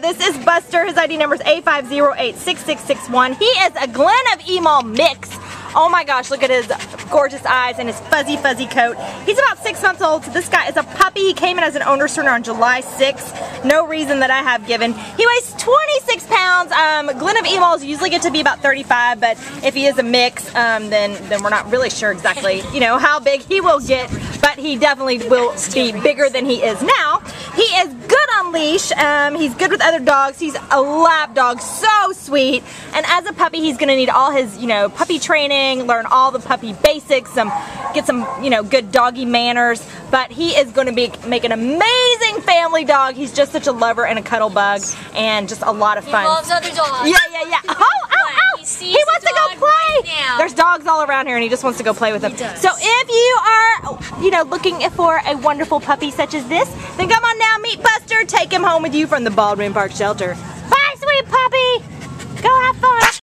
This is Buster. His ID number is A5086661. He is a Glen of Imaal mix. Oh my gosh, look at his gorgeous eyes and his fuzzy, fuzzy coat. He's about six months old, so this guy is a puppy. He came in as an owner's turner on July 6th. No reason that I have given. He weighs 26 pounds. Um, Glen of Imaals usually get to be about 35, but if he is a mix, um, then, then we're not really sure exactly, you know, how big he will get, but he definitely will be bigger than he is now. He is on leash. Um, he's good with other dogs. He's a lap dog, so sweet. And as a puppy, he's gonna need all his, you know, puppy training, learn all the puppy basics, some, get some, you know, good doggy manners. But he is gonna be make an amazing family dog. He's just such a lover and a cuddle bug, and just a lot of fun. He loves other dogs. Yeah, yeah, yeah. Oh, ow, ow. He sees He wants the to go dog play. right now. There's dogs all around here, and he just wants to go play with them. So if you are, you know, looking for a wonderful puppy such as this, then come on now, meet Buster. Take him home with you from the Baldwin Park Shelter.